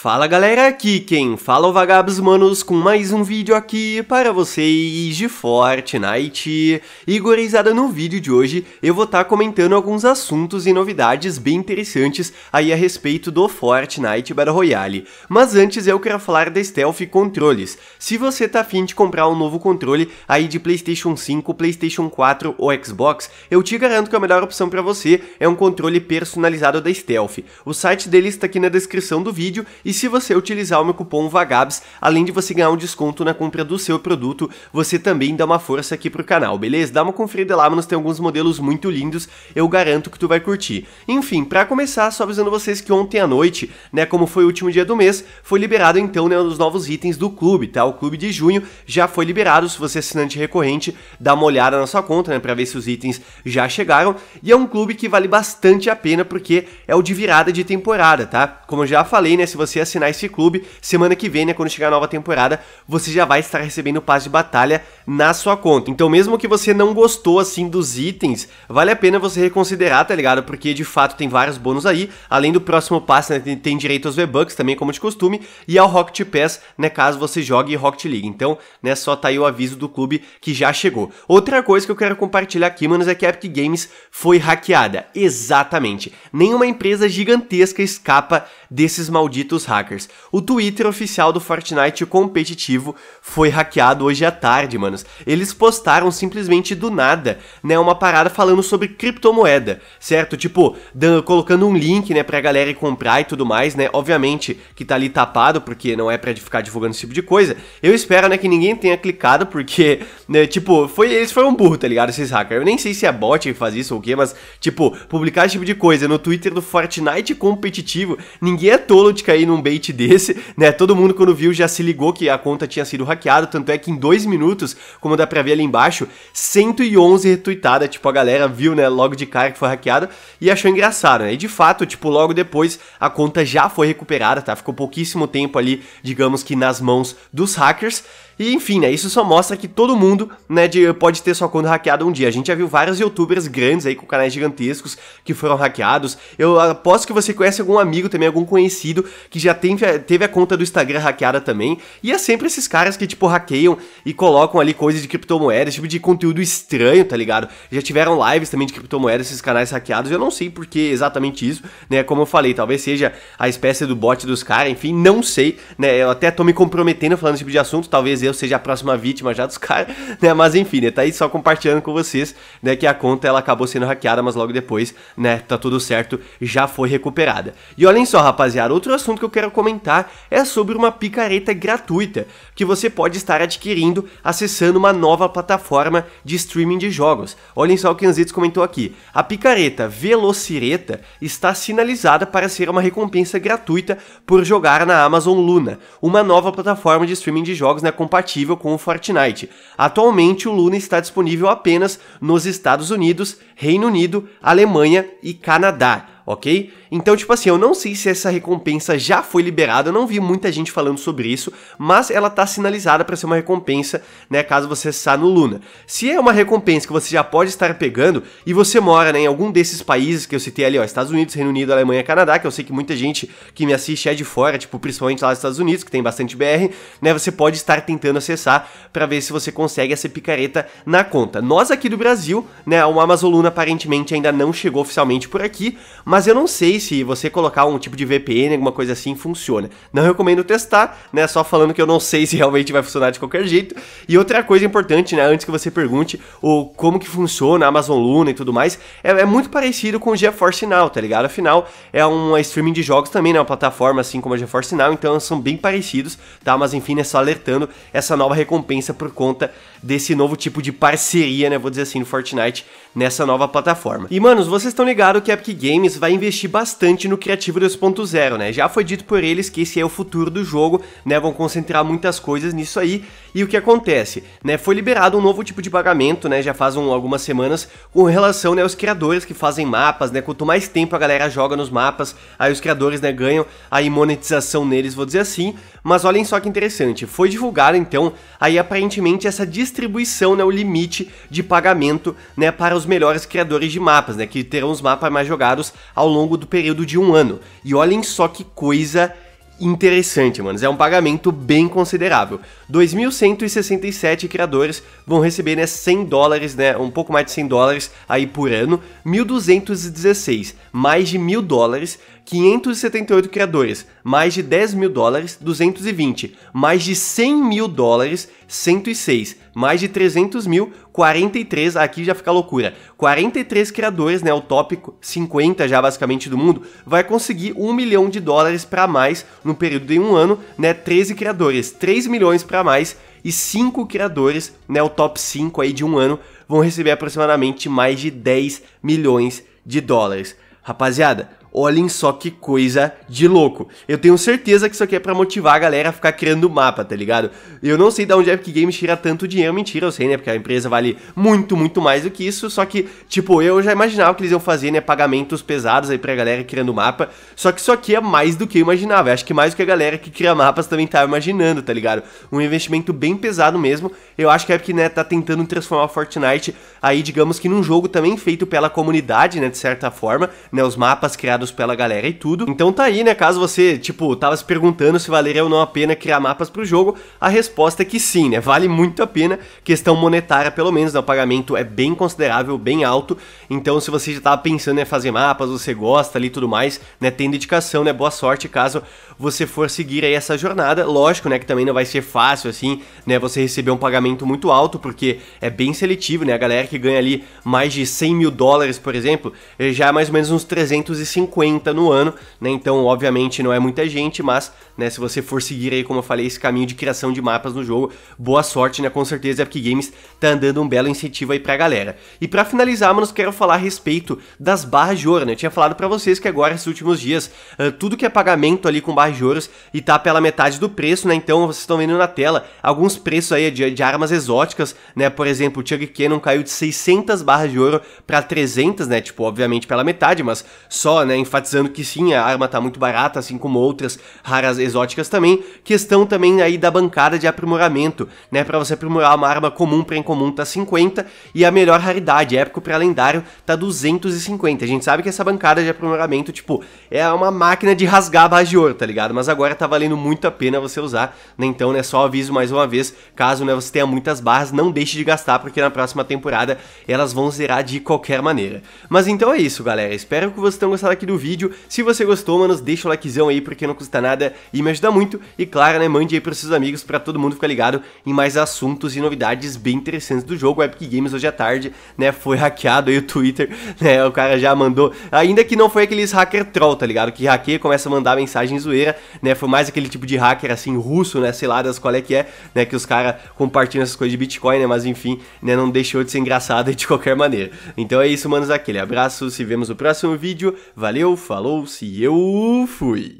Fala galera, aqui quem fala é o Vagabos Manos com mais um vídeo aqui para vocês de Fortnite. E no vídeo de hoje eu vou estar tá comentando alguns assuntos e novidades bem interessantes aí a respeito do Fortnite Battle Royale. Mas antes eu quero falar da Stealth Controles. Se você tá afim de comprar um novo controle aí de Playstation 5, Playstation 4 ou Xbox, eu te garanto que a melhor opção para você é um controle personalizado da Stealth. O site deles está aqui na descrição do vídeo e se você utilizar o meu cupom VAGABS, além de você ganhar um desconto na compra do seu produto, você também dá uma força aqui pro canal, beleza? Dá uma conferida lá, mas tem alguns modelos muito lindos, eu garanto que tu vai curtir. Enfim, para começar, só avisando vocês que ontem à noite, né, como foi o último dia do mês, foi liberado então, né, os novos itens do clube, tá? O clube de junho já foi liberado, se você é assinante recorrente, dá uma olhada na sua conta, né, para ver se os itens já chegaram, e é um clube que vale bastante a pena porque é o de virada de temporada, tá? Como eu já falei, né, se você você assinar esse clube, semana que vem, né, quando chegar a nova temporada, você já vai estar recebendo o passe de batalha na sua conta. Então, mesmo que você não gostou assim dos itens, vale a pena você reconsiderar, tá ligado? Porque de fato tem vários bônus aí, além do próximo passe, né, tem direito aos V-Bucks também, como de costume, e ao Rocket Pass, né, caso você jogue Rocket League. Então, né, só tá aí o aviso do clube que já chegou. Outra coisa que eu quero compartilhar aqui, manos, é que a Epic Games foi hackeada. Exatamente. Nenhuma empresa gigantesca escapa desses malditos hackers. O Twitter oficial do Fortnite competitivo foi hackeado hoje à tarde, manos. Eles postaram simplesmente do nada, né, uma parada falando sobre criptomoeda, certo? Tipo, dando, colocando um link, né, pra galera ir comprar e tudo mais, né? Obviamente que tá ali tapado, porque não é pra ficar divulgando esse tipo de coisa. Eu espero, né, que ninguém tenha clicado, porque, né, tipo, foi, eles foram burro, tá ligado? Esses hackers. Eu nem sei se é bot que faz isso ou o quê, mas, tipo, publicar esse tipo de coisa no Twitter do Fortnite competitivo, ninguém é tolo de cair num bait desse, né? Todo mundo quando viu já se ligou que a conta tinha sido hackeada, tanto é que em dois minutos, como dá pra ver ali embaixo, 111 retweetada, tipo, a galera viu, né, logo de cara que foi hackeado e achou engraçado, né? E de fato, tipo, logo depois a conta já foi recuperada, tá? Ficou pouquíssimo tempo ali, digamos que nas mãos dos hackers. E enfim, né, isso só mostra que todo mundo, né, de, pode ter sua conta hackeada um dia. A gente já viu vários youtubers grandes aí com canais gigantescos que foram hackeados. Eu aposto que você conhece algum amigo também, algum conhecido que já tem, teve a conta do Instagram hackeada também. E é sempre esses caras que, tipo, hackeiam e colocam ali coisas de criptomoedas, tipo de conteúdo estranho, tá ligado? Já tiveram lives também de criptomoedas, esses canais hackeados. Eu não sei por que exatamente isso, né? Como eu falei, talvez seja a espécie do bot dos caras, enfim, não sei, né? Eu até tô me comprometendo falando esse tipo de assunto, talvez eu seja a próxima vítima já dos caras, né? Mas enfim, né? Tá aí só compartilhando com vocês, né? Que a conta ela acabou sendo hackeada, mas logo depois, né? Tá tudo certo, já foi recuperada. E olhem só, rapaziada, outro assunto que eu quero comentar é sobre uma picareta gratuita que você pode estar adquirindo acessando uma nova plataforma de streaming de jogos. Olhem só o que Anzitos comentou aqui. A picareta Velocireta está sinalizada para ser uma recompensa gratuita por jogar na Amazon Luna, uma nova plataforma de streaming de jogos né, compatível com o Fortnite. Atualmente, o Luna está disponível apenas nos Estados Unidos, Reino Unido, Alemanha e Canadá ok? Então, tipo assim, eu não sei se essa recompensa já foi liberada, eu não vi muita gente falando sobre isso, mas ela tá sinalizada para ser uma recompensa, né, caso você está no Luna. Se é uma recompensa que você já pode estar pegando e você mora, né, em algum desses países que eu citei ali, ó, Estados Unidos, Reino Unido, Alemanha, Canadá, que eu sei que muita gente que me assiste é de fora, tipo, principalmente lá nos Estados Unidos, que tem bastante BR, né, você pode estar tentando acessar para ver se você consegue essa picareta na conta. Nós aqui do Brasil, né, o Amazon Luna aparentemente ainda não chegou oficialmente por aqui, mas eu não sei se você colocar um tipo de VPN, alguma coisa assim, funciona. Não recomendo testar, né? Só falando que eu não sei se realmente vai funcionar de qualquer jeito. E outra coisa importante, né? Antes que você pergunte o como que funciona a Amazon Luna e tudo mais, é, é muito parecido com o GeForce Now, tá ligado? Afinal, é uma streaming de jogos também, né? Uma plataforma assim como a GeForce Now, então são bem parecidos, tá? Mas enfim, é só alertando essa nova recompensa por conta desse novo tipo de parceria, né? Vou dizer assim, no Fortnite, nessa nova plataforma. E, manos, vocês estão ligados que a Epic Games vai investir bastante no Criativo 2.0, né? Já foi dito por eles que esse é o futuro do jogo, né? Vão concentrar muitas coisas nisso aí. E o que acontece? Né? Foi liberado um novo tipo de pagamento, né? Já faz um, algumas semanas, com relação né, aos criadores que fazem mapas, né? Quanto mais tempo a galera joga nos mapas, aí os criadores né, ganham aí monetização neles, vou dizer assim. Mas olhem só que interessante, foi divulgado então aí aparentemente essa distribuição, né, o limite de pagamento, né, para os melhores criadores de mapas, né, que terão os mapas mais jogados ao longo do período de um ano. E olhem só que coisa interessante, manos. É um pagamento bem considerável. 2.167 criadores vão receber né, 100 dólares, né, um pouco mais de 100 dólares aí por ano. 1.216, mais de 1.000 dólares. 578 criadores, mais de 10 mil dólares, 220, mais de 100 mil dólares, 106, mais de 300 mil, 43, aqui já fica loucura, 43 criadores, né, o top 50 já basicamente do mundo, vai conseguir 1 milhão de dólares para mais no período de um ano, né, 13 criadores, 3 milhões para mais e 5 criadores, né, o top 5 aí de um ano, vão receber aproximadamente mais de 10 milhões de dólares. Rapaziada, Olhem só que coisa de louco. Eu tenho certeza que isso aqui é pra motivar a galera a ficar criando mapa, tá ligado? Eu não sei de onde a Epic Games tira tanto dinheiro. Mentira, eu sei, né? Porque a empresa vale muito, muito mais do que isso. Só que, tipo, eu já imaginava que eles iam fazer, né? Pagamentos pesados aí pra galera criando mapa. Só que isso aqui é mais do que eu imaginava. Eu acho que mais do que a galera que cria mapas também tá imaginando, tá ligado? Um investimento bem pesado mesmo. Eu acho que a Epic, né, tá tentando transformar Fortnite aí, digamos que num jogo também feito pela comunidade, né? De certa forma, né? Os mapas criados criados pela galera e tudo. Então tá aí, né? Caso você, tipo, tava se perguntando se valeria ou não a pena criar mapas pro jogo, a resposta é que sim, né? Vale muito a pena. Questão monetária, pelo menos, né? O pagamento é bem considerável, bem alto. Então, se você já tava pensando em fazer mapas, você gosta ali e tudo mais, né? Tem dedicação, né? Boa sorte caso você for seguir aí essa jornada. Lógico, né? Que também não vai ser fácil, assim, né? Você receber um pagamento muito alto, porque é bem seletivo, né? A galera que ganha ali mais de 100 mil dólares, por exemplo, já é mais ou menos uns 350 50 no ano, né? Então, obviamente, não é muita gente, mas, né, se você for seguir aí, como eu falei, esse caminho de criação de mapas no jogo, boa sorte, né? Com certeza a Epic Games tá dando um belo incentivo aí pra galera. E para finalizar, manos, quero falar a respeito das barras de ouro, né? Eu tinha falado para vocês que agora, esses últimos dias, uh, tudo que é pagamento ali com barras de ouro e tá pela metade do preço, né? Então, vocês estão vendo na tela alguns preços aí de, de armas exóticas, né? Por exemplo, o Chug Cannon caiu de 600 barras de ouro para 300, né? Tipo, obviamente pela metade, mas só, né? Enfatizando que sim, a arma tá muito barata, assim como outras raras exóticas também. Questão também aí da bancada de aprimoramento, né? Para você aprimorar uma arma comum para incomum tá 50 e a melhor raridade, épico para lendário, tá 250. A gente sabe que essa bancada de aprimoramento, tipo, é uma máquina de rasgar a base de ouro, tá ligado? Mas agora tá valendo muito a pena você usar, né? Então, né, só aviso mais uma vez, caso né, você tenha muitas barras, não deixe de gastar, porque na próxima temporada elas vão zerar de qualquer maneira. Mas então é isso, galera. Espero que vocês tenham gostado aqui do vídeo. Se você gostou, manos, deixa o likezão aí porque não custa nada e me ajuda muito. E claro, né, mande aí pros seus amigos para todo mundo ficar ligado em mais assuntos e novidades bem interessantes do jogo. O Epic Games hoje à tarde, né, foi hackeado aí o Twitter, né, o cara já mandou, ainda que não foi aqueles hacker troll, tá ligado? Que hackeia começa a mandar mensagem zoeira, né, foi mais aquele tipo de hacker assim, russo, né, sei lá das qual é que é, né, que os caras compartilham essas coisas de Bitcoin, né, mas enfim, né, não deixou de ser engraçado de qualquer maneira. Então é isso, manos, aquele abraço, se vemos no próximo vídeo, valeu, falou, se eu fui.